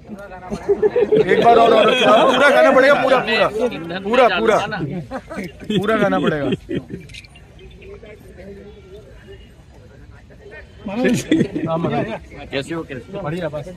एक बार और और पूरा गाना पड़ेगा पूरा पूरा पूरा पूरा। पूरा गाना पड़ेगा। हाँ, कैसे हो कैसे बढ़िया बस।